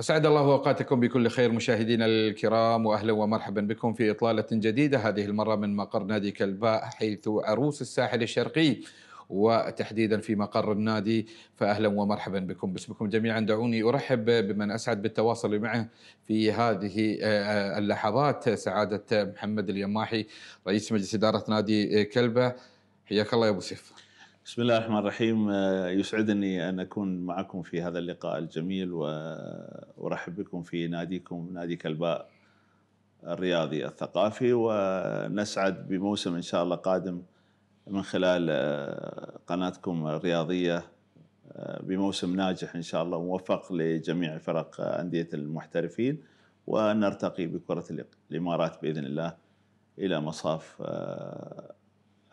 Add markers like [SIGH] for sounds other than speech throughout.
أسعد الله أوقاتكم بكل خير مشاهدينا الكرام وأهلا ومرحبا بكم في إطلالة جديدة. هذه المرة من مقر نادي كلباء حيث عروس الساحل الشرقي وتحديدا في مقر النادي. فأهلا ومرحبا بكم باسمكم جميعا. دعوني أرحب بمن أسعد بالتواصل معه في هذه آه، اللحظات. سعادة محمد اليماحي رئيس مجلس إدارة نادي كلبة حياك الله يا أبو سيف. بسم الله الرحمن الرحيم. آه، يسعدني أن أكون معكم في هذا اللقاء الجميل وأرحب بكم في ناديكم نادي كلباء الرياضي الثقافي. ونسعد بموسم إن شاء الله قادم من خلال آه، قناتكم الرياضية آه، بموسم ناجح إن شاء الله وموفق لجميع فرق أندية المحترفين. ونرتقي بكرة الإمارات بإذن الله إلى مصاف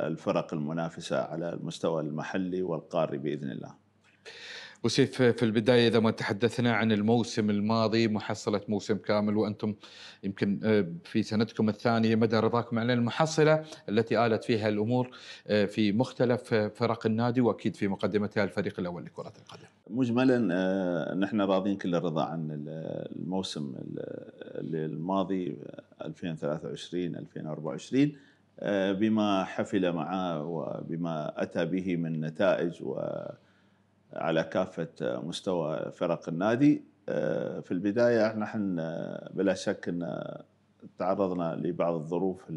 الفرق المنافسة على المستوى المحلي والقاري بإذن الله. وسيف في البداية إذا ما تحدثنا عن الموسم الماضي محصلة موسم كامل وأنتم يمكن آه، في سنتكم الثانية مدى رضاكم عن المحصلة التي آلت فيها الأمور آه، في مختلف فرق النادي وأكيد في مقدمتها الفريق الأول لكرة القدم. مجملا آه، نحن راضين كل الرضا عن الموسم الماضي 2023 2024 آه، بما حفل معه وبما أتى به من نتائج وعلى كافة مستوى فرق النادي. آه، في البداية نحن بلا شك أن تعرضنا لبعض الظروف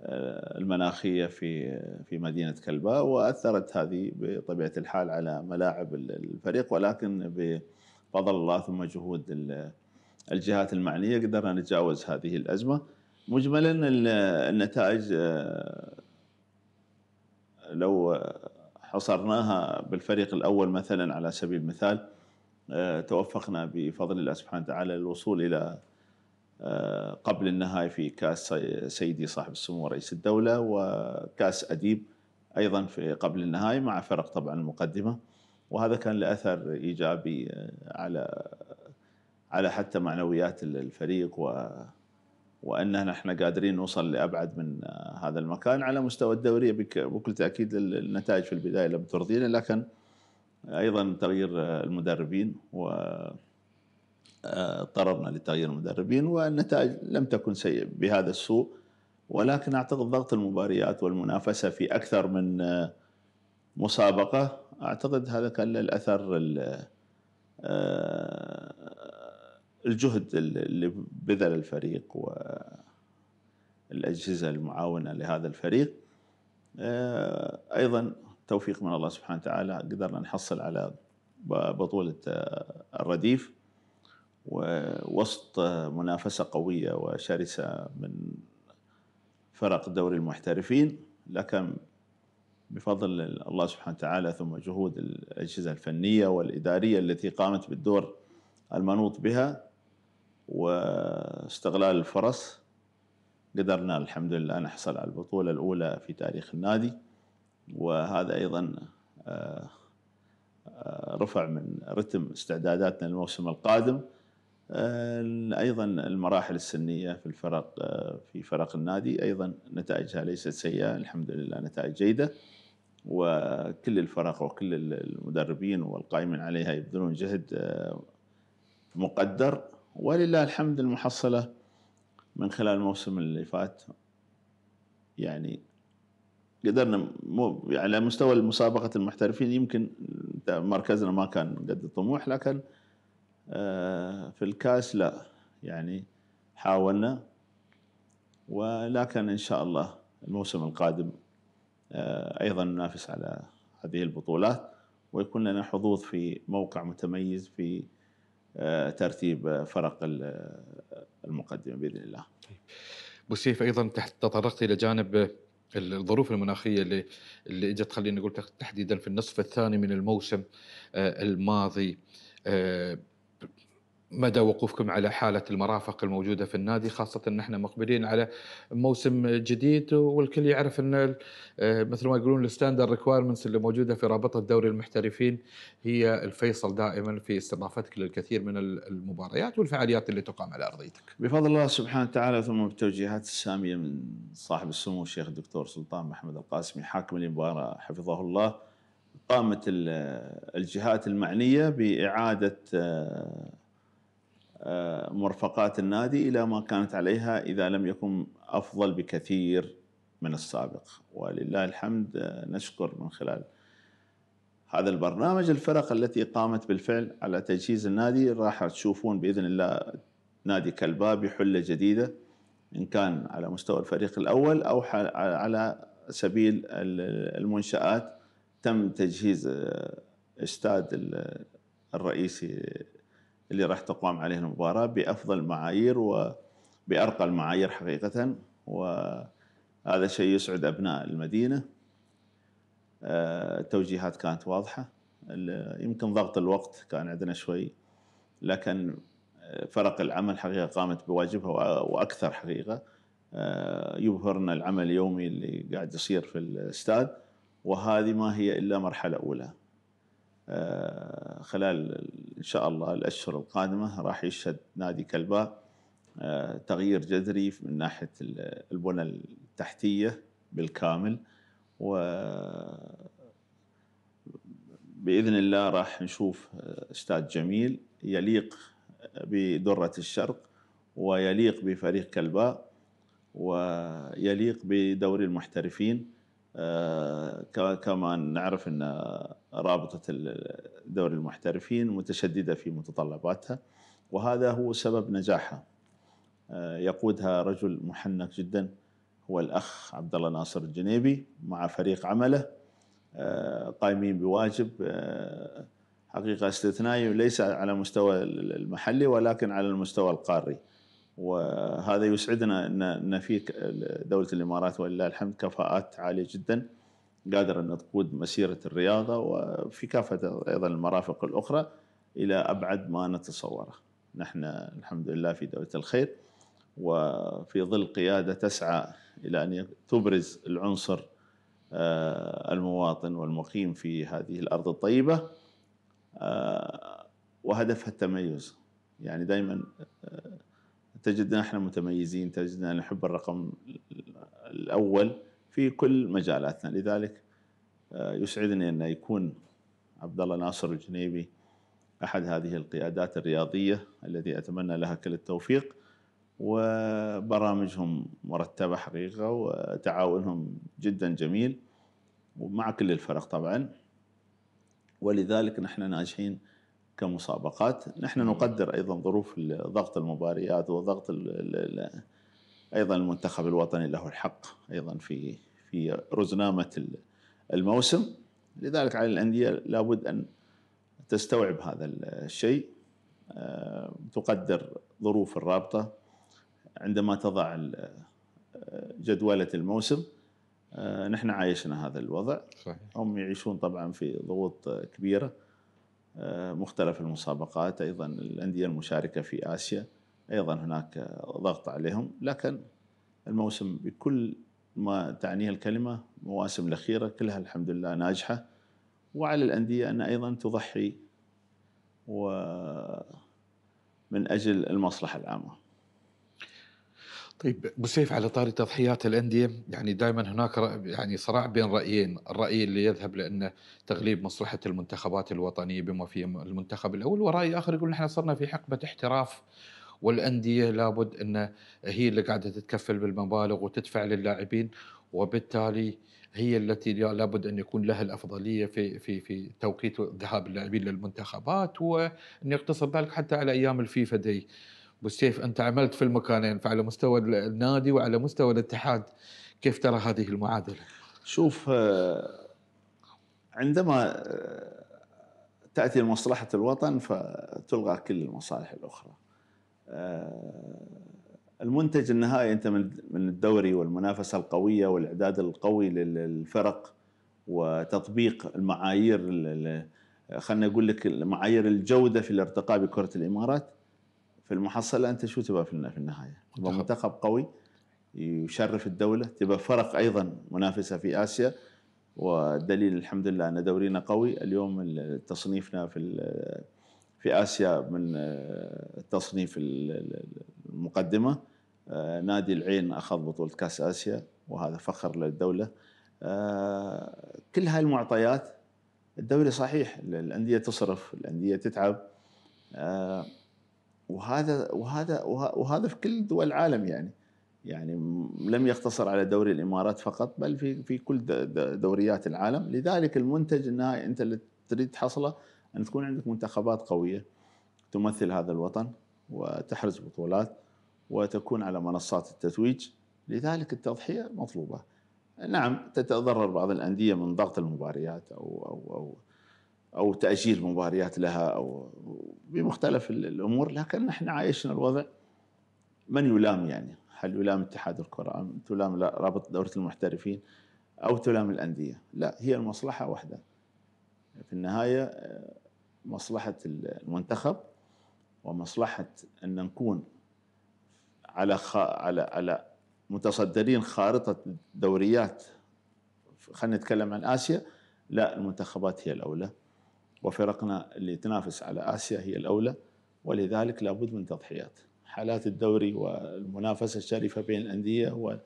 آه، المناخية في في مدينة كلباء وأثرت هذه بطبيعة الحال على ملاعب الفريق ولكن بفضل الله ثم جهود الجهات المعنية قدرنا نتجاوز هذه الأزمة. مجملا النتائج آه، لو حصرناها بالفريق الأول مثلا على سبيل المثال آه، توفقنا بفضل الله سبحانه وتعالى للوصول إلى آه، قبل النهائي في كأس سيدي صاحب السمو رئيس الدولة وكأس أديب أيضا في قبل النهائي مع فرق طبعا المقدمة. وهذا كان له اثر ايجابي على على حتى معنويات الفريق و وان إحنا قادرين نوصل لأبعد من هذا المكان على مستوى الدوري. بكل تأكيد النتائج في البداية لم ترضينا لكن أيضا تغيير المدربين و اضطررنا لتغيير المدربين والنتائج لم تكن سيئة بهذا السوء. ولكن أعتقد ضغط المباريات والمنافسة في أكثر من مسابقة أعتقد هذا كان له الاثر الجهد اللي بذل الفريق والأجهزة المعاونة لهذا الفريق. آه، أيضا توفيق من الله سبحانه وتعالى قدرنا نحصل على بطولة آه، الرديف. ووسط منافسة قوية وشرسة من فرق دوري المحترفين. لكن بفضل الله سبحانه وتعالى ثم جهود الأجهزة الفنية والإدارية التي قامت بالدور المنوط بها واستغلال الفرص قدرنا الحمد لله نحصل على البطولة الأولى في تاريخ النادي وهذا أيضا آه، آه، رفع من رتم استعداداتنا للموسم القادم. آه، أيضا المراحل السنية في الفرق في فرق النادي أيضا نتائجها ليست سيئة الحمد لله نتائج جيدة. وكل الفرق وكل المدربين والقائمين عليها يبذلون جهد مقدر. ولله الحمد المحصلة من خلال الموسم اللي فات. يعني قدرنا مو على مستوى المسابقة المحترفين يمكن مركزنا ما كان قد الطموح لكن آه، في الكاس لا. يعني حاولنا ولكن إن شاء الله الموسم القادم آه، أيضا ننافس على هذه البطولات ويكون لنا حظوظ في موقع متميز في ترتيب فرق المقدمة بإذن الله. أبو سيف أيضا تطرقت إلى جانب الظروف المناخية اللي اللي إجت خلينا نقول تحديدا في النصف الثاني من الموسم آه، الماضي آه، مدى وقوفكم على حالة المرافق الموجودة في النادي خاصة أن إحنا مقبلين على موسم جديد والكل يعرف أن آه، مثل ما يقولون ال standard requirements اللي موجودة في رابطة دوري المحترفين هي الفيصل دائما في استضافتك للكثير من المباريات والفعاليات اللي تقام على أرضيتك. بفضل الله سبحانه وتعالى ثم بالتوجيهات السامية من صاحب السمو الشيخ الدكتور سلطان محمد القاسمي حاكم الإمارة حفظه الله قامت الجهات المعنية بإعادة آه، مرفقات النادي إلى ما كانت عليها إذا لم يكن أفضل بكثير من السابق. ولله الحمد آه، نشكر من خلال هذا البرنامج الفرق التي قامت بالفعل على تجهيز النادي. راح تشوفون بإذن الله نادي كلباب بحلة جديدة إن كان على مستوى الفريق الأول أو على سبيل المنشآت تم تجهيز آه، استاد الرئيسي اللي راح تقام عليه المباراة بأفضل المعايير وبأرقى المعايير حقيقة وهذا شيء يسعد المدينة. التوجيهات آه، كانت واضحة. يمكن ضغط الوقت كان عندنا شوي لكن آه، فرق العمل حقيقة قامت بواجبها وأكثر حقيقة. آه، يبهرنا العمل اليومي اللي قاعد يصير في الاستاد وهذه ما هي إلا مرحلة أولى. خلال إن شاء الله الأشهر القادمة راح يشهد نادي كلباء تغيير جذري من ناحية البنى التحتية بالكامل و بإذن الله راح نشوف استاد جميل يليق بدرة الشرق ويليق بفريق كلباء ويليق بدوري المحترفين آه، كما نعرف إن رابطة دوري المحترفين متشددة في متطلباتها وهذا هو سبب نجاحها. آه، يقودها رجل محنك جدا هو الأخ عبد الله ناصر الجنيبي مع فريق عمله. آه، قائمين بواجب. آه، حقيقة استثنائي ليس على المستوى المحلي ولكن على المستوى القاري. وهذا يسعدنا إن في دولة الإمارات ولله الحمد كفاءات عالية جدا. قادره أن تقود مسيرة الرياضة وفي كافة أيضا المرافق الأخرى إلى أبعد ما نتصوره. نحن الحمد لله في دولة الخير وفي ظل قيادة تسعى إلى أن تبرز العنصر آه، المواطن والمقيم في هذه الأرض الطيبة آه، وهدفها التميز يعني دائما آه، تجدنا إحنا متميزين تجدنا نحب الرقم الأول في كل مجالاتنا لذلك يسعدني أن يكون عبد الله ناصر الجنيبي أحد هذه القيادات الرياضية التي أتمنى لها كل التوفيق وبرامجهم مرتبة حقيقة وتعاونهم جدا جميل ومع كل الفرق طبعا. ولذلك نحن ناجحين كمسابقات. نحن نقدر أيضا ظروف ضغط المباريات وضغط أيضا المنتخب الوطني له الحق أيضا في في رزنامة الموسم. لذلك على الأندية لابد أن تستوعب هذا الشيء. آه، تقدر ظروف الرابطة عندما تضع جدولة الموسم. آه، نحن عايشنا هذا الوضع. صحيح. هم يعيشون طبعا في ضغوط كبيرة. آه، مختلف المسابقات. أيضا الأندية المشاركة في آسيا. أيضا هناك ضغط عليهم لكن الموسم بكل ما تعنيه الكلمة مواسم الأخيرة كلها الحمد لله ناجحة. وعلى الأندية أن أيضا تضحي ومن أجل المصلحة العامة. طيب أبو سيف على طاري تضحيات الأندية يعني دائما هناك يعني صراع بين رأيين، الرأي اللي يذهب لأنه تغليب مصلحة المنتخبات الوطنية بما فيهم المنتخب الأول، ورأي آخر يقول نحن صرنا في حقبة احتراف والأندية لابد إن هي اللي قاعدة تتكفل بالمبالغ وتدفع للاعبين وبالتالي هي التي لابد أن يكون لها الأفضلية في في في توقيت ذهاب اللاعبين للمنتخبات وأن يقتصر ذلك حتى على أيام الفيفا دي. بالسيف أنت عملت في المكانين فعلى مستوى النادي وعلى مستوى الاتحاد كيف ترى هذه المعادلة؟ شوف آه، عندما آه، تأتي مصلحه الوطن فتلغى كل المصالح الأخرى. آه، المنتج النهائي أنت من الدوري والمنافسة القوية والإعداد القوي للفرق وتطبيق المعايير خلينا نقول لك معايير الجودة في الارتقاء بكرة الإمارات. في المحصله أنت شو تبغى في النهاية؟ تبغى منتخب قوي يشرف الدولة، تبغى فرق أيضا منافسة في آسيا. والدليل الحمد لله أن دورينا قوي، اليوم تصنيفنا في في آسيا من التصنيف المقدمة. نادي العين أخذ بطولة كأس آسيا وهذا فخر للدولة. كل هاي المعطيات الدوري صحيح الأندية تصرف، الأندية تتعب. وهذا وهذا وهذا في كل دول العالم يعني. يعني لم يقتصر على دوري الإمارات فقط بل في في كل دوريات العالم. لذلك المنتج النهائي أنت اللي تريد تحصله أن تكون عندك منتخبات قوية تمثل هذا الوطن وتحرز بطولات وتكون على منصات التتويج. لذلك التضحية مطلوبة. نعم تتضرر بعض الأندية من ضغط المباريات أو أو أو أو تأجيل مباريات لها أو بمختلف الأمور لكن نحن عايشنا الوضع من يلام يعني؟ هل يلام اتحاد الكرة أم تلام رابطه دورة المحترفين أو تلام الأندية؟ لا هي المصلحة واحدة. في النهاية آه، مصلحة المنتخب ومصلحة أن نكون على خ... على على متصدرين خارطة دوريات خلينا نتكلم عن آسيا. لا المنتخبات هي الأولى وفرقنا اللي تنافس على آسيا هي الأولى ولذلك لابد من تضحيات. حالات الدوري والمنافسة الشريفة بين الأندية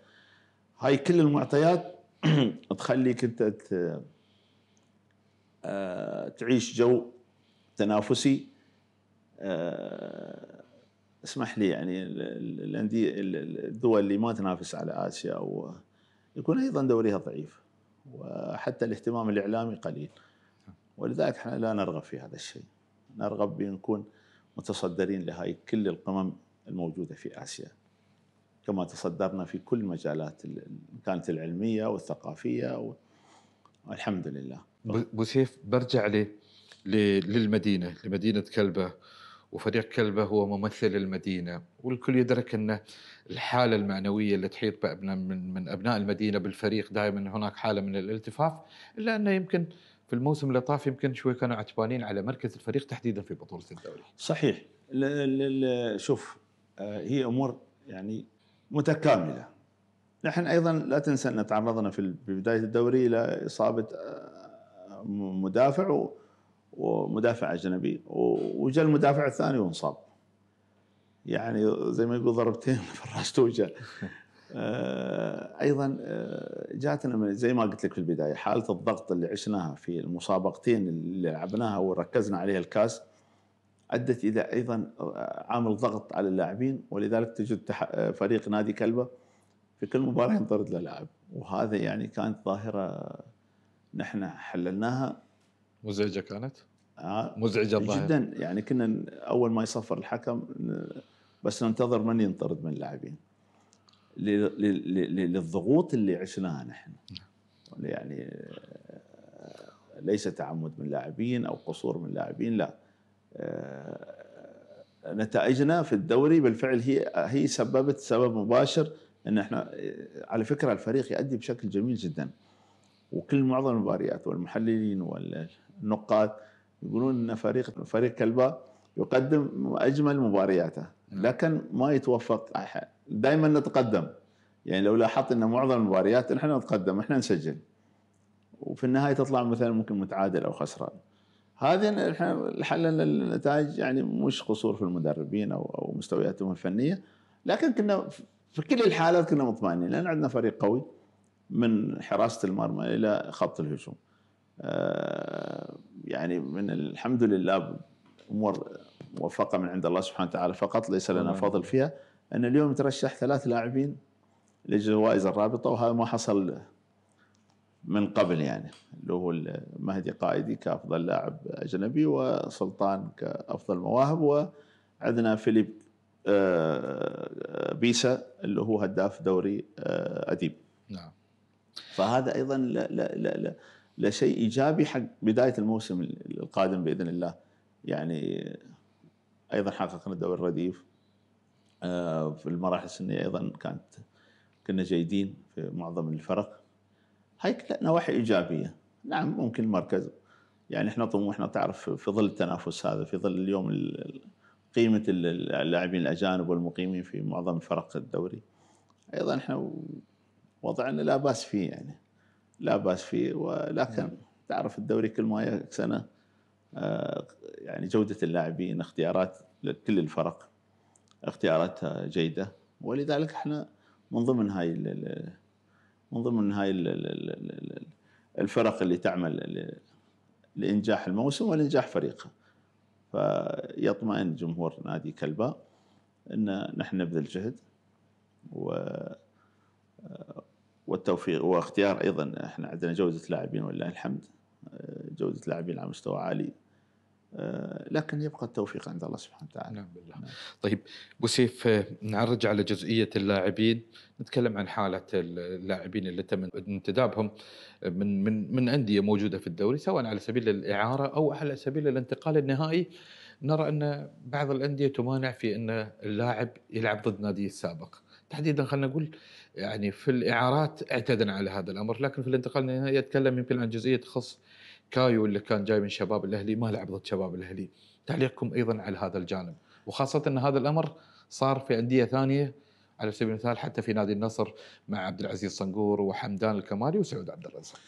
هاي كل المعطيات [CLEARS THROAT] تخليك أنت آه، تعيش جو تنافسي آه، اسمح لي يعني الأندية الدول اللي ما تنافس على آسيا أو يكون أيضا دوريها ضعيف وحتى الاهتمام الإعلامي قليل. ولذلك إحنا لا نرغب في هذا الشيء. نرغب بنكون متصدرين لهاي كل القمم الموجودة في آسيا. كما تصدرنا في كل مجالات كانت العلمية والثقافية والحمد لله. أبو سيف برجع لي للمدينة لمدينة كلبة وفريق كلبة هو ممثل المدينة والكل يدرك أن الحالة المعنوية اللي تحيط بأبناء من من أبناء المدينة بالفريق دائما هناك حالة من الالتفاف إلا أنه يمكن في الموسم اللي طاف يمكن شوي كانوا عتبانين على مركز الفريق تحديدا في بطولة الدوري. صحيح شوف آه، هي أمور يعني متكاملة. نحن أيضا لا تنسى أن تعرضنا في بداية الدوري إلى إصابة آه، مدافع ومدافع أجنبي وجاء المدافع الثاني وانصاب. يعني زي ما يقول ضربتين [LAUGHS] فراش توجه. آه، أيضا جاتنا زي ما قلت لك في البداية حالة الضغط اللي عشناها في المسابقتين اللي لعبناها وركزنا عليها الكاس أدت إلى أيضا عامل ضغط على اللاعبين ولذلك تجد فريق نادي كلبة في كل مباراة ينطرد له لاعب وهذا يعني كانت ظاهرة نحن حللناها مزعجة كانت؟ آه مزعجة الظاهره جدا. يعني كنا أول ما يصفر الحكم بس ننتظر من ينطرد من اللاعبين. للضغوط اللي عشناها نحن. يعني ليس تعمد من لاعبين أو قصور من لاعبين لا. آه، نتائجنا في الدوري بالفعل هي هي سببت سبب مباشر إن إحنا على فكرة الفريق يؤدي بشكل جميل جدا. وكل معظم المباريات والمحللين والنقاد يقولون إن فريق فريق كلبا يقدم أجمل مبارياته لكن ما يتوفق دائما نتقدم. يعني لو لاحظت إن معظم المباريات إحنا نتقدم إحنا نسجل. وفي النهاية تطلع مثلا ممكن متعادل أو خسران. هذه إحنا حللنا النتائج يعني مش قصور في المدربين أو أو مستوياتهم الفنية لكن كنا في كل الحالات كنا مطمئنين لأن عندنا فريق قوي. من حراسة المرمى إلى خط الهجوم. آه، يعني من الحمد لله أمور موفقة من عند الله سبحانه وتعالى. فقط ليس لنا فضل فيها. ان اليوم ترشح ثلاث لاعبين لجوائز الرابطة وهذا ما حصل من قبل يعني اللي هو مهدي قائدي كأفضل لاعب أجنبي وسلطان كأفضل مواهب وعندنا فيليب آه، بيسا اللي هو هداف دوري آه، أديب. نعم. فهذا أيضا لا لا لا لا, لا شيء إيجابي حق بداية الموسم القادم بإذن الله. يعني أيضا حققنا الدوري الرديف. آه، في المراحل السنية أيضا كانت كنا جيدين في معظم الفرق. هاي نواحي إيجابية. نعم ممكن المركز يعني إحنا طموحنا تعرف في ظل التنافس هذا في ظل اليوم قيمة اللاعبين الأجانب والمقيمين في معظم فرق الدوري. أيضا إحنا وضعنا لا باس فيه يعني. لا باس فيه ولكن تعرف الدوري كل ما سنه آه، يعني جودة اللاعبين اختيارات لكل الفرق اختياراتها جيدة. ولذلك إحنا من ضمن هاي من ضمن هاي الفرق اللي تعمل لإنجاح الموسم ولإنجاح فريقها فيطمئن جمهور نادي كلباء إن نحن نبذل جهد و والتوفيق. واختيار أيضا إحنا عندنا جودة لاعبين ولله الحمد جودة لاعبين على مستوى عالي لكن يبقى التوفيق عند الله سبحانه وتعالى. نعم بالله. نعم. طيب أبو سيف نعرج على جزئيه اللاعبين. نتكلم عن حالة اللاعبين اللي تم انتدابهم من من من أندية موجودة في الدوري سواء على سبيل الإعارة أو على سبيل الانتقال النهائي. نرى أن بعض الأندية تمانع في أن اللاعب يلعب ضد ناديه السابق. تحديدا خلينا نقول يعني في الإعارات اعتدنا على هذا الأمر لكن في الانتقال النهائي يتكلم يمكن عن جزئية تخص كايو اللي كان جاي من شباب الأهلي ما لعب ضد شباب الأهلي. تعليقكم أيضا على هذا الجانب. وخاصة إن هذا الأمر صار في أندية ثانية على سبيل المثال حتى في نادي النصر مع عبد العزيز صنقور وحمدان الكمالي وسعود عبد الرزاق.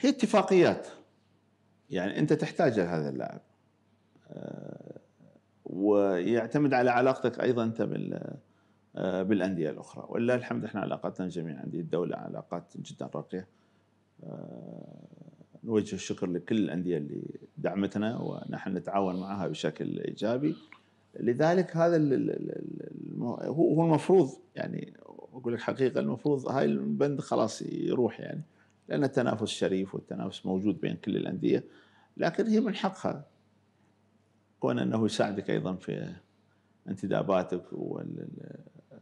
هي اتفاقيات. يعني أنت تحتاج هذا اللاعب. أه ويعتمد على علاقتك أيضا أنت بال بالأندية الأخرى. ولله الحمد إحنا علاقاتنا جميع انديه الدولة علاقات جدا راقيه أه نوجه الشكر لكل الأندية اللي دعمتنا ونحن نتعاون معها بشكل إيجابي. لذلك هذا هو المفروض يعني أقول لك حقيقة المفروض هاي البند خلاص يروح يعني لأن التنافس شريف والتنافس موجود بين كل الأندية. لكن هي من حقها. كون أنه يساعدك أيضا في انتداباتك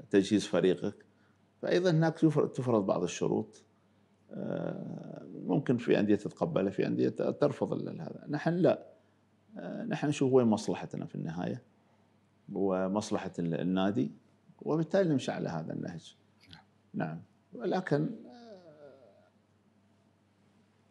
وتجهيز فريقك. فايضا هناك تفرض بعض الشروط. ممكن في أندية تتقبلها في أندية ترفض هذا. نحن لا. نحن نشوف وين مصلحتنا في النهاية. ومصلحة النادي. وبالتالي نمشي على هذا النهج. نعم. ولكن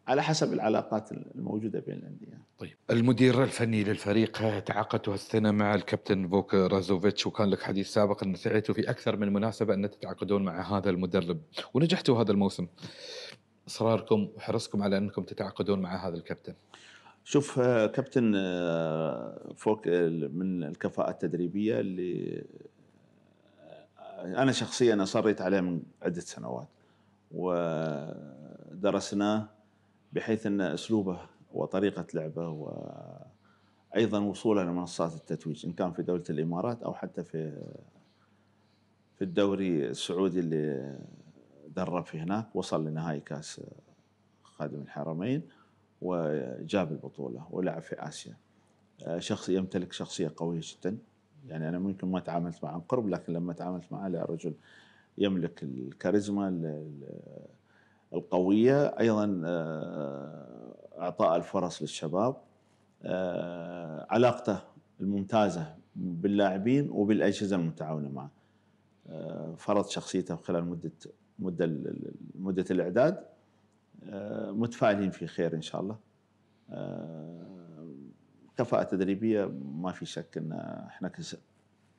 على حسب العلاقات الموجودة بين الأندية. طيب المدير الفني للفريق تعاقدت السنة مع الكابتن فوك رازوفيتش وكان لك حديث سابق أن سعيتوا في أكثر من مناسبة أن تتعاقدون مع هذا المدرب ونجحتوا هذا الموسم. إصراركم وحرصكم على أنكم تتعاقدون مع هذا الكابتن؟ شوف كابتن فوك من الكفاءة التدريبية اللي أنا شخصيا أصريت عليه من عدة سنوات ودرسناه بحيث أن أسلوبه وطريقة لعبه وأيضا وصوله لمنصات التتويج إن كان في دولة الإمارات أو حتى في في الدوري السعودي اللي درب في هناك وصل لنهائي كأس خادم الحرمين وجاب البطولة ولعب في آسيا. شخص يمتلك شخصية قوية جدا. يعني أنا ممكن ما تعاملت معه عن قرب لكن لما تعاملت معه لا رجل يملك الكاريزما القوية. أيضا إعطاء الفرص للشباب. علاقته الممتازة باللاعبين وبالأجهزة المتعاونة معه. فرض شخصيته خلال مدة مدة مدة الإعداد. متفائلين في خير إن شاء الله. كفاءة تدريبية ما في شك أن إحنا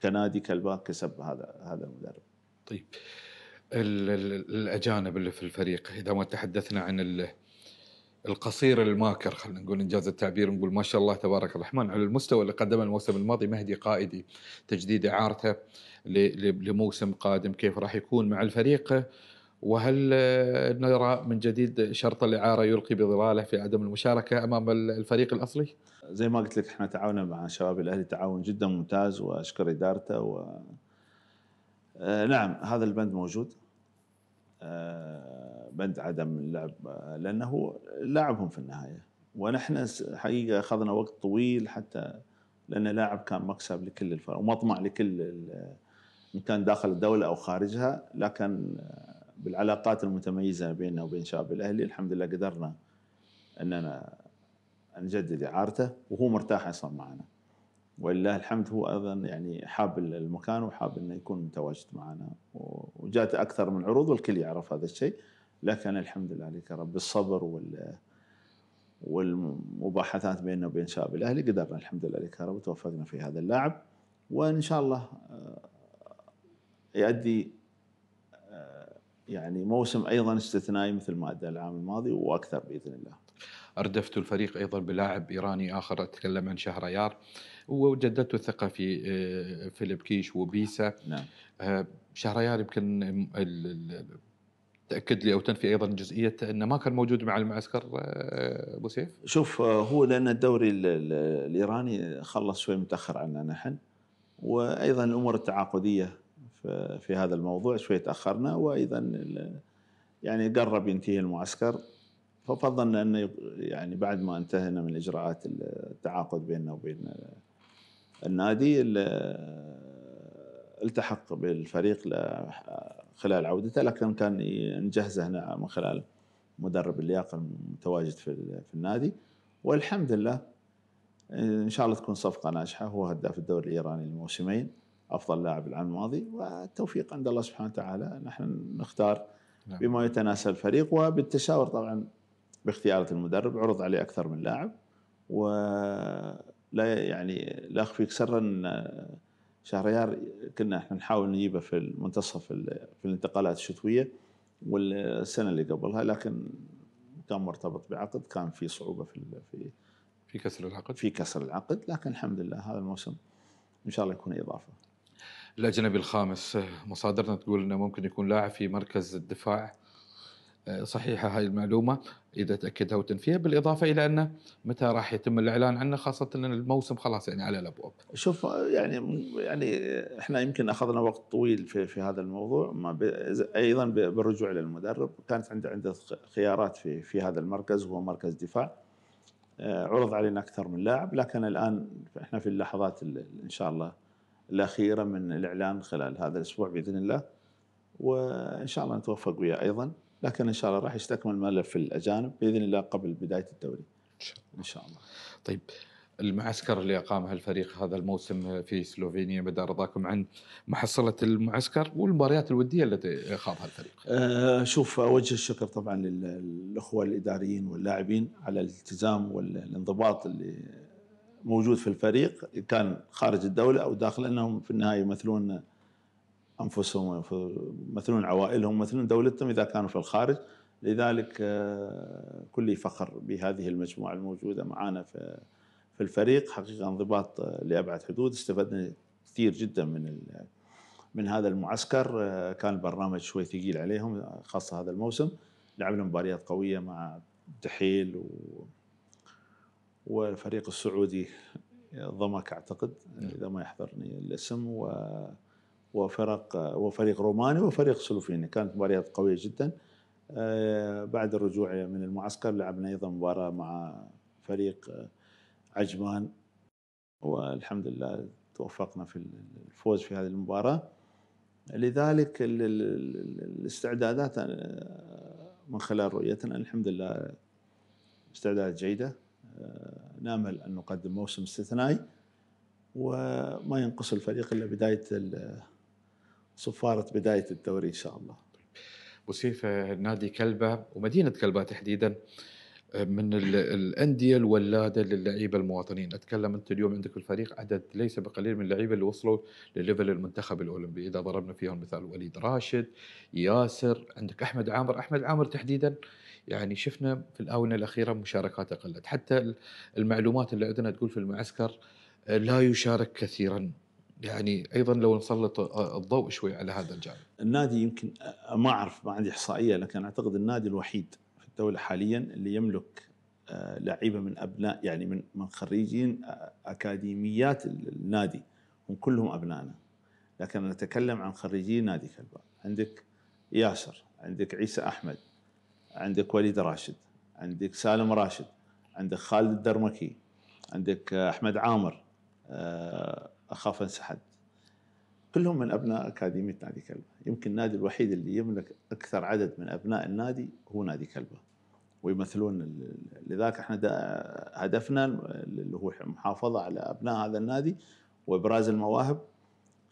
كنادي كلباء كسب هذا هذا المدرب. طيب. الأجانب اللي في الفريق إذا ما تحدثنا عن القصير الماكر خلينا نقول إنجاز التعبير نقول ما شاء الله تبارك الرحمن على المستوى اللي قدمه الموسم الماضي مهدي قائدي تجديد إعارته لموسم قادم كيف راح يكون مع الفريق وهل نرى من جديد شرط الإعارة يلقي بظلاله في عدم المشاركة أمام الفريق الأصلي؟ زي ما قلت لك إحنا تعاوننا مع شباب الأهلي تعاون جدا ممتاز وأشكر إدارته و نعم هذا البند موجود. بند عدم اللعب لأنه لاعبهم في النهاية. ونحن حقيقة أخذنا وقت طويل حتى لأن لاعب كان مكسب لكل الفرق ومطمع لكل ان كان داخل الدولة أو خارجها لكن بالعلاقات المتميزة بيننا وبين شباب الأهلي الحمد لله قدرنا أننا نجدد إعارته وهو مرتاح أصلا معنا. ولله الحمد هو أيضا يعني حاب المكان وحاب إنه يكون متواجد معنا. وجات أكثر من عروض والكل يعرف هذا الشيء. لكن الحمد لله عليك رب بالصبر وال والمباحثات بيننا وبين شباب الأهلي قدرنا الحمد لله عليك رب توفقنا في هذا اللاعب. وإن شاء الله يؤدي يعني موسم أيضا استثنائي مثل ما أدى العام الماضي وأكثر بإذن الله. أردفت الفريق أيضا بلاعب إيراني آخر أتكلم عن شهريار وجددت الثقة في فيليب كيش وبيسا نعم. شهريار يمكن تأكد لي أو تنفي أيضا جزئية انه ما كان موجود مع المعسكر آه، أبو سيف؟ شوف آه، هو لأن الدوري ال- ال- الإيراني خلص شوي متأخر عنا نحن وأيضا الأمور التعاقدية في هذا الموضوع شوي تأخرنا وأيضا يعني قرب ينتهي المعسكر ففضلنا انه يق- يعني بعد ما انتهينا من إجراءات التعاقد بيننا وبين النادي ال- التحق بالفريق خلال عودته لكن كان نجهزه هنا من خلال مدرب اللياقة المتواجد في في النادي. والحمد لله إن شاء الله تكون صفقة ناجحة. هو هداف الدوري الإيراني لموسمين أفضل لاعب العام الماضي. والتوفيق عند الله سبحانه وتعالى نحن نختار نعم. بما يتناسب الفريق. وبالتشاور طبعا باختيار المدرب عرض عليه أكثر من لاعب ولا يعني لا أخفيك سرا إن شهريار كنا إحنا نحاول نجيبه في المنتصف ال- في الانتقالات الشتوية والسنة اللي قبلها لكن كان مرتبط بعقد كان في صعوبة في في في كسر العقد؟ في كسر العقد لكن الحمد لله هذا الموسم إن شاء الله يكون إضافة. الأجنبي الخامس مصادرنا تقول إنه ممكن يكون لاعب في مركز الدفاع. صحيحة هاي المعلومة إذا تأكدها وتنفيها بالإضافة إلى انه متى راح يتم الإعلان عنه خاصة إن الموسم خلاص يعني على الأبواب. شوف يعني يعني إحنا يمكن أخذنا وقت طويل في في هذا الموضوع ما أيضا بالرجوع للمدرب كانت عنده عنده خيارات في في هذا المركز وهو مركز دفاع. آه، عرض علينا أكثر من لاعب لكن الآن إحنا في اللحظات ال- إن شاء الله الأخيرة من الإعلان خلال هذا الأسبوع بإذن الله وإن شاء الله نتوفق وياه أيضا. لكن إن شاء الله راح يستكمل ملف الأجانب بإذن الله قبل بداية الدوري. إن شاء الله. إن شاء الله. طيب المعسكر اللي اقامه الفريق هذا الموسم في سلوفينيا مدى رضاكم عن محصلة المعسكر والمباريات الودية التي خاضها الفريق آه، شوف أوجه الشكر طبعا لل- للأخوة الإداريين واللاعبين على الالتزام والانضباط اللي موجود في الفريق كان خارج الدولة أو داخل انهم في النهاية يمثلون أنفسهم يمثلون عوائلهم يمثلون دولتهم إذا كانوا في الخارج. لذلك آه، كل فخر بهذه المجموعة الموجودة معنا في في الفريق. حقيقة انضباط آه، لأبعد حدود. استفدنا كثير جدا من من هذا المعسكر. آه، كان البرنامج شوي ثقيل عليهم خاصة هذا الموسم. لعبنا مباريات قوية مع دحيل و والفريق السعودي ضمك أعتقد إذا ما يحضرني الاسم. و وفرق وفريق روماني وفريق سلوفيني. كانت مباريات قوية جدا. آه، بعد الرجوع من المعسكر لعبنا أيضا مباراة مع فريق آه، عجمان. والحمد لله توفقنا في الفوز في هذه المباراة. لذلك ال- ال- ال- الاستعدادات آه، من خلال رؤيتنا الحمد لله استعدادات جيدة. نامل أن نقدم موسم استثنائي وما ينقص الفريق إلا بداية صفاره بداية الدوري إن شاء الله. أبو سيف آه، نادي كلبة ومدينة كلبة تحديدا آه، من ال- الأندية الولادة للعيبة المواطنين، أتكلم أنت اليوم عندك في الفريق عدد ليس بقليل من اللعيبة اللي وصلوا لليفل المنتخب الأولمبي، إذا ضربنا فيهم مثال وليد راشد، ياسر، عندك أحمد عامر، أحمد عامر تحديدا يعني شفنا في الآونة الأخيرة مشاركاته قلت، حتى ال- المعلومات اللي عندنا تقول في المعسكر آه، لا يشارك كثيرا. يعني أيضا لو نسلط الضوء شوي على هذا الجانب. النادي يمكن ما أعرف ما عندي إحصائية لكن أعتقد النادي الوحيد في الدولة حاليا اللي يملك آه، لعيبة من أبناء يعني من من خريجين آه، أكاديميات النادي هم كلهم أبنائنا لكن أنا أتكلم عن خريجي نادي كلبه عندك ياسر عندك عيسى أحمد عندك وليد راشد عندك سالم راشد عندك خالد الدرمكي عندك آه، أحمد عامر أخاف أنسى حد كلهم من أبناء أكاديمية نادي كلبة، يمكن النادي الوحيد اللي يملك أكثر عدد من أبناء النادي هو نادي كلبة. ويمثلون لذلك إحنا هدفنا اللي هو المحافظه على أبناء هذا النادي وإبراز المواهب.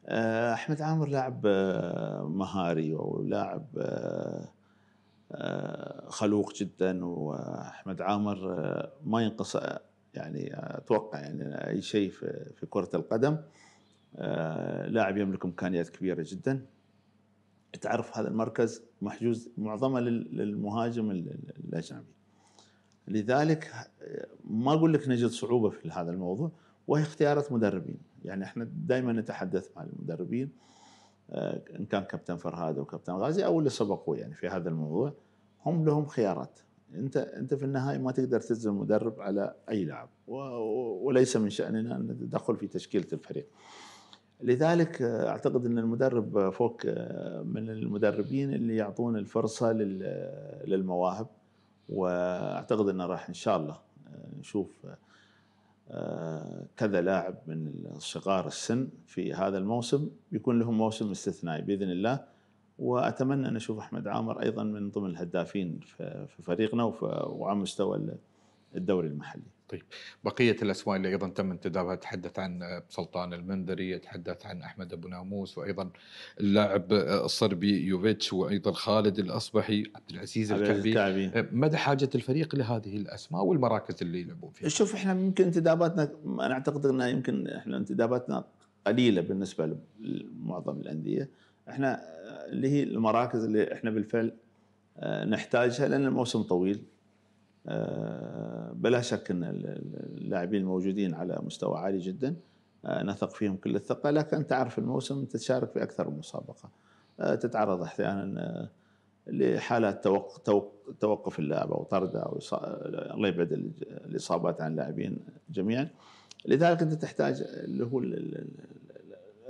آه، أحمد عامر لاعب آه، مهاري ولاعب آه، خلوق جدا وأحمد عامر ما ينقص يعني أتوقع يعني أي شيء في كرة القدم. آه، لاعب يملك إمكانيات كبيرة جدا. تعرف هذا المركز محجوز معظمه لل- للمهاجم ال- ال- الأجنبي. لذلك ما أقول لك نجد صعوبة في هذا الموضوع وهي اختيارات مدربين. يعني إحنا دائما نتحدث مع المدربين آه، إن كان كابتن فرهاد أو كابتن غازي أو اللي سبقوه يعني في هذا الموضوع هم لهم خيارات. انت انت في النهاية ما تقدر تلزم مدرب على أي لاعب وليس من شأننا أن ندخل في تشكيلة الفريق. لذلك آه، أعتقد أن المدرب فوق آه، من المدربين اللي يعطون الفرصة للمواهب وأعتقد أنه راح إن شاء الله نشوف كذا لاعب من صغار السن في هذا الموسم بيكون لهم موسم استثنائي بإذن الله وأتمنى أن أشوف أحمد عامر أيضا من ضمن الهدافين في فريقنا وعلى مستوى الدوري المحلي. طيب بقية الأسماء اللي أيضا تم انتدابها تحدث عن سلطان المنذري يتحدث عن أحمد أبو ناموس وأيضا اللاعب الصربي يوفيتش وأيضا خالد الأصبحي عبد العزيز الكعبي. مدى حاجة الفريق لهذه الأسماء والمراكز اللي يلعبون فيها؟ شوف إحنا يمكن انتداباتنا أنا أعتقد إنها يمكن إحنا انتداباتنا قليلة بالنسبة لمعظم الأندية. إحنا اللي هي المراكز اللي إحنا بالفعل آه، نحتاجها لأن الموسم طويل. آه، بلا شك إن اللاعبين الموجودين على مستوى عالي جدا. آه، نثق فيهم كل الثقة لكن تعرف الموسم تشارك في أكثر من مسابقة. تتعرض أحيانا لحالات توقف اللاعب أو طرده أو الله يبعد الإصابات عن اللاعبين جميعا. لذلك أنت تحتاج اللي هو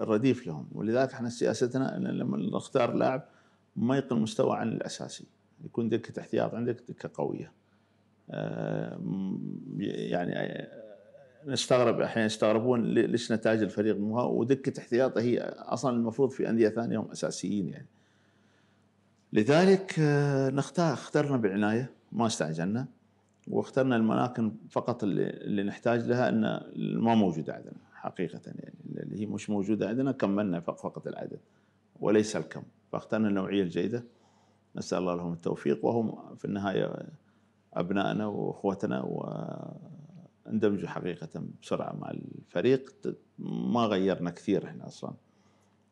الرديف لهم. ولذلك إحنا سياستنا إن لما نختار لاعب ما يقل مستوى عن الأساسي. يكون دكة احتياط عندك دكة قوية. آه، يعني آه، نستغرب أحيانا يستغربون ليش نتائج الفريق ودكة احتياط هي أصلا المفروض في أندية ثانية هم أساسيين يعني. لذلك آه، نختار اخترنا بعناية ما استعجلنا. واخترنا المناكن فقط اللي, اللي نحتاج لها ان ما موجوده عندنا. حقيقة يعني اللي هي مش موجودة عندنا كملنا فقط العدد وليس الكم. فاخترنا النوعية الجيدة. نسأل الله لهم التوفيق وهم في النهاية أبنائنا وأخوتنا واندمجوا حقيقة بسرعة مع الفريق. ما غيرنا كثير إحنا أصلا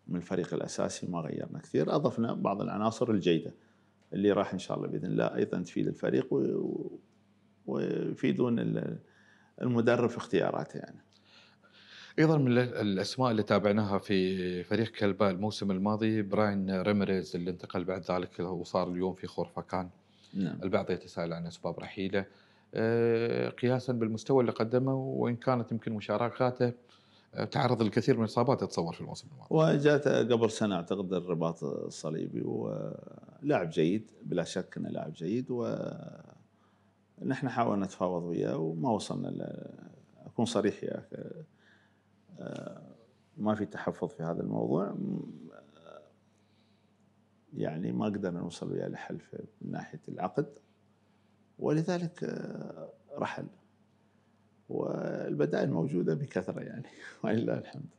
من الفريق الأساسي ما غيرنا كثير. أضفنا بعض العناصر الجيدة اللي راح إن شاء الله بإذن الله أيضا تفيد الفريق ويفيدون المدرب في اختياراته يعني. أيضا من الأسماء اللي تابعناها في فريق كلبا الموسم الماضي براين ريميريز اللي انتقل بعد ذلك وصار اليوم في خورفاكان نعم. البعض يتساءل عن أسباب رحيله آه، قياسا بالمستوى اللي قدمه وإن كانت يمكن مشاركاته آه، تعرض للكثير من الإصابات اتصور في الموسم الماضي. وجات قبل سنة أعتقد الرباط الصليبي ولاعب جيد بلا شك إنه لاعب جيد ونحن حاولنا نتفاوض وياه وما وصلنا ل... أكون صريح آه، ما في تحفظ في هذا الموضوع يعني ما قدرنا نوصل وياه لحل من ناحية العقد ولذلك آه، رحل والبدائل موجودة بكثرة يعني [LAUGHS] ولله الحمد.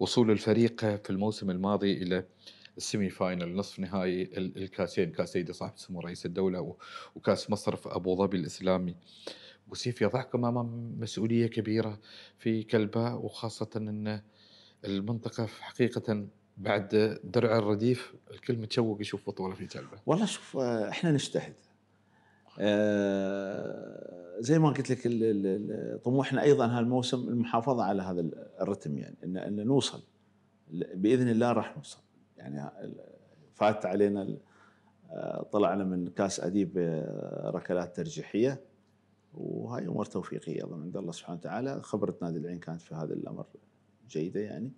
وصول الفريق في الموسم الماضي إلى ال semi final نصف نهائي الكاسين كاس سيدي صاحب السمو رئيس الدولة وكاس مصرف أبو ظبي الإسلامي. والسقف يضعكم أمام مسؤولية كبيرة في كلباء وخاصة إن المنطقة حقيقة بعد درع الرديف الكل متشوق يشوف بطولة في كلباء والله شوف آه، إحنا نجتهد. آه زي ما قلت لك طموحنا أيضا هالموسم المحافظة على هذا الرتم يعني ان إن نوصل بإذن الله راح نوصل. يعني فات علينا آه، طلعنا من كأس أديب ركلات ترجيحية وهاي أمور توفيقية أيضا عند الله سبحانه وتعالى. خبرة نادي العين كانت في هذا الأمر جيدة يعني.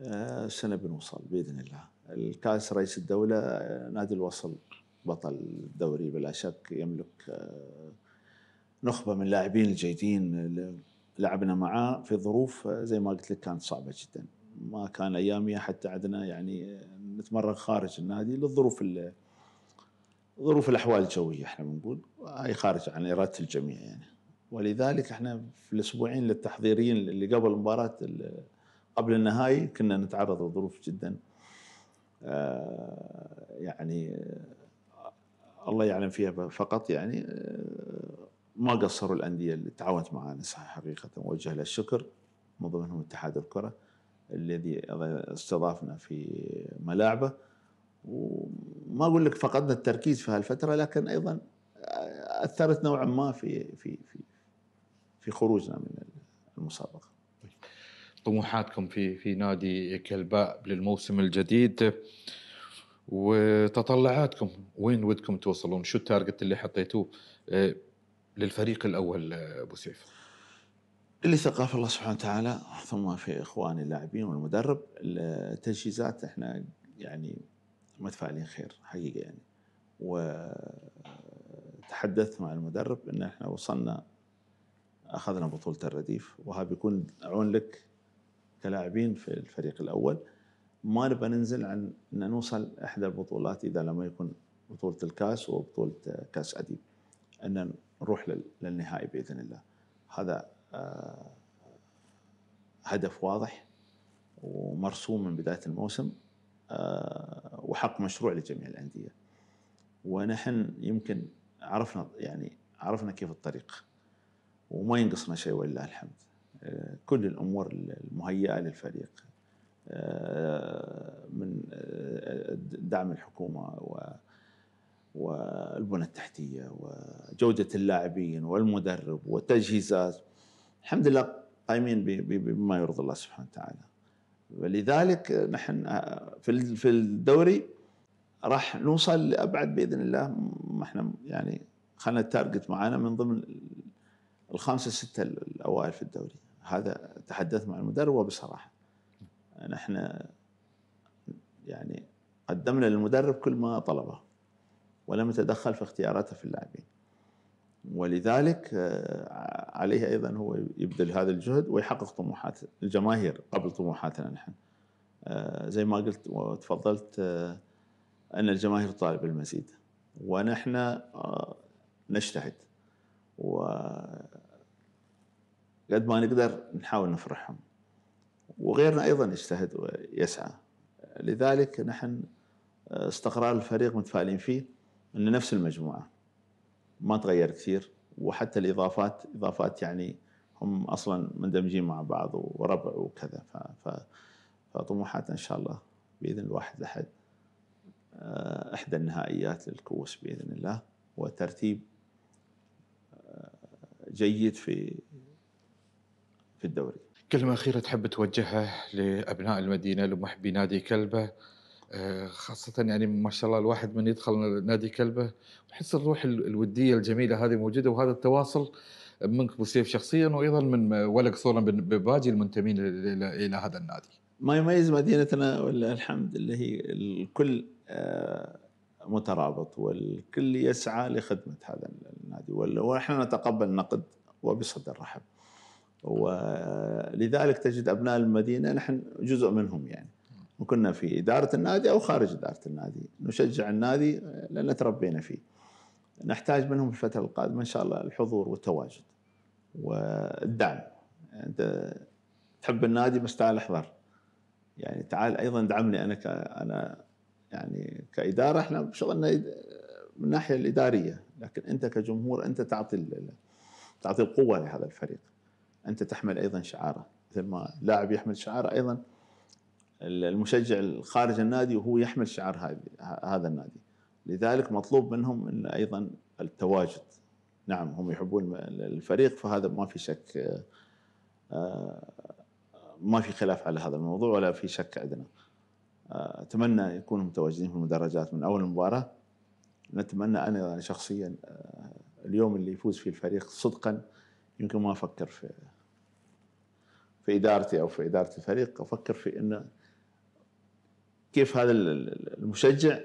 السنة آه، بنوصل بإذن الله. الكاس رئيس الدولة آه، نادي الوصل بطل الدوري بلا شك يملك آه، نخبة من اللاعبين الجيدين لعبنا معاه في ظروف زي ما قلت لك كانت صعبة جدا. ما كان ايامها حتى عندنا يعني نتمرن خارج النادي للظروف ظروف الأحوال الجوية إحنا بنقول. هاي خارج عن إرادة الجميع يعني. ولذلك إحنا في الأسبوعين التحضيريين اللي قبل المباراة قبل النهائي كنا نتعرض لظروف جدا. آه، يعني آه، الله يعلم فيها فقط يعني آه، ما قصروا الأندية اللي تعاونت معنا حقيقة. وجه له الشكر من ضمنهم اتحاد الكرة الذي استضافنا في ملاعبه. وما أقول لك فقدنا التركيز في هالفترة لكن أيضا أثرت نوعا ما في في في في خروجنا من المسابقة. طموحاتكم في في نادي كلباء للموسم الجديد وتطلعاتكم وين ودكم توصلون؟ شو التارجت اللي حطيتوه آه، للفريق الأول آه، أبو سيف؟ اللي ثقافة الله سبحانه وتعالى ثم في إخواني اللاعبين والمدرب التجهيزات إحنا يعني متفائلين خير حقيقة يعني. وتحدثت مع المدرب إن إحنا وصلنا أخذنا بطولة الرديف وهذا بيكون عون لك كلاعبين في الفريق الأول. ما نبغى ننزل عن إن نوصل إحدى البطولات إذا لم يكن بطولة الكاس وبطولة كاس أديب. إن نروح للنهائي بإذن الله. هذا آه، هدف واضح ومرسوم من بداية الموسم آه، وحق مشروع لجميع الأندية. ونحن يمكن عرفنا يعني عرفنا كيف الطريق. وما ينقصنا شيء ولله الحمد. آه، كل الأمور المهيئة للفريق من دعم الحكومة والبنى التحتية وجودة اللاعبين والمدرب والتجهيزات. الحمد لله قايمين بما يرضي الله سبحانه وتعالى. ولذلك نحن في في الدوري راح نوصل لأبعد بإذن الله. ما إحنا يعني خلينا التارجت معنا من ضمن الخمسه سته الأوائل في الدوري. هذا تحدثت مع المدرب وبصراحة نحن يعني قدمنا للمدرب كل ما طلبه ولم يتدخل في اختياراته في اللاعبين. ولذلك آه، عليه أيضا هو يبذل هذا الجهد ويحقق طموحات الجماهير قبل طموحاتنا نحن. آه، زي ما قلت وتفضلت آه، أن الجماهير تطالب بالمزيد. ونحن نجتهد و قد ما نقدر نحاول نفرحهم. وغيرنا أيضا يجتهد ويسعى. لذلك نحن استقرار الفريق متفائلين فيه إن نفس المجموعة ما تغير كثير. وحتى الإضافات إضافات يعني هم أصلا مندمجين مع بعض وربع وكذا. فطموحاتنا إن شاء الله بإذن الواحد أحد آه، إحدى النهائيات للكؤوس بإذن الله. وترتيب آه، جيد في في الدوري. كلمة أخيرة تحب توجهها لأبناء المدينة لمحبي نادي كلبة آه، خاصة يعني ما شاء الله الواحد من يدخل نادي كلبة يحس الروح الودية الجميلة هذه موجودة وهذا التواصل منك أبو سيف شخصيا وأيضا من ولا قصورا بباقي المنتمين إلى هذا النادي. ما يميز مدينتنا ولا الحمد اللي هي الكل آه، مترابط والكل يسعى لخدمة هذا النادي ونحن نتقبل النقد وبصدر رحب. ولذلك تجد أبناء المدينة نحن جزء منهم يعني. وكنا في إدارة النادي أو خارج إدارة النادي. نشجع النادي لأن تربينا فيه. نحتاج منهم في الفترة القادمة إن شاء الله الحضور والتواجد والدعم. أنت تحب النادي بس تعال احضر. يعني تعال أيضا دعمني أنا أنا يعني كإدارة. إحنا بشغلنا من الناحية الإدارية. لكن أنت كجمهور أنت تعطي تعطي القوة لهذا الفريق. أنت تحمل أيضا شعاره. مثل ما لاعب يحمل شعاره أيضا المشجع خارج النادي وهو يحمل شعار هذا النادي. لذلك مطلوب منهم إن أيضا التواجد. نعم هم يحبون الفريق فهذا ما في شك آه، ما في خلاف على هذا الموضوع ولا في شك عندنا. آه، أتمنى يكونوا متواجدين في المدرجات من أول المباراه نتمنى أنا شخصيا آه، اليوم اللي يفوز فيه الفريق صدقا يمكن ما أفكر في في إدارتي أو في إدارة الفريق أفكر في إنه كيف هذا المشجع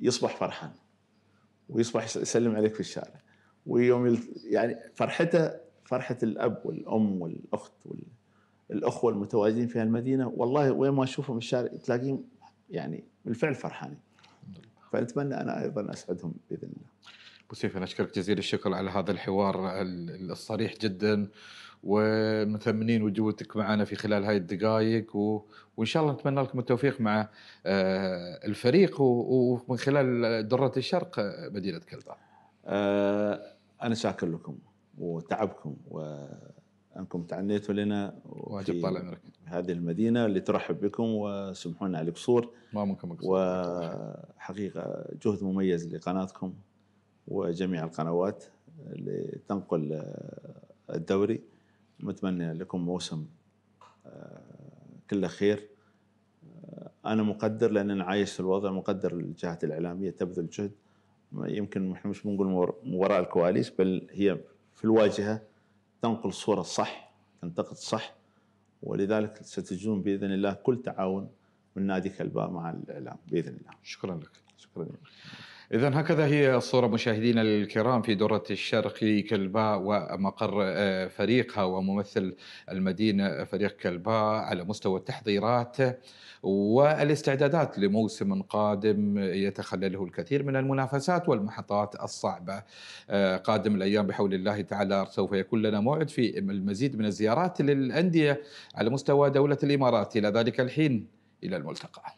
يصبح فرحان ويصبح يسلم عليك في الشارع. ويوم يعني فرحته فرحة الأب والأم والأخت والاخوه المتواجدين في المدينة والله وين ما أشوفهم الشارع تلاقيهم يعني بالفعل فرحانين. فنتمنى أنا أيضا أسعدهم بإذن الله. ابو سيف أنا أشكرك جزيل الشكر على هذا الحوار الصريح جدا ومثمنين وجودك معنا في خلال هاي الدقائق و... وإن شاء الله نتمنى لكم التوفيق مع آه، الفريق ومن خلال درة الشرق مدينة كلبا. آه، أنا شاكر لكم وتعبكم وأنكم تعنيتوا لنا واجب طال عمرك. هذه المدينة اللي ترحب بكم وسمحونا على القصور ما ممكن وحقيقة جهد مميز لقناتكم. وجميع القنوات اللي تنقل الدوري نتمنى لكم موسم آه، كله خير آه، أنا مقدر لأن أنا عايش الوضع مقدر الجهات الإعلامية تبذل جهد يمكن إحنا مش بنقول وراء الكواليس بل هي في الواجهة تنقل الصورة الصح تنتقد صح ولذلك ستجدون بإذن الله كل تعاون من نادي كلباء مع الإعلام بإذن الله. شكرا لك. شكرا لك. إذا هكذا هي الصورة مشاهدينا الكرام في درة الشرق كلباء ومقر آه، فريقها وممثل المدينة فريق كلباء على مستوى التحضيرات والاستعدادات لموسم قادم يتخلله الكثير من المنافسات والمحطات الصعبة. آه، قادم الأيام بحول الله تعالى سوف يكون لنا موعد في المزيد من الزيارات للأندية على مستوى دولة الإمارات. إلى ذلك الحين إلى الملتقى.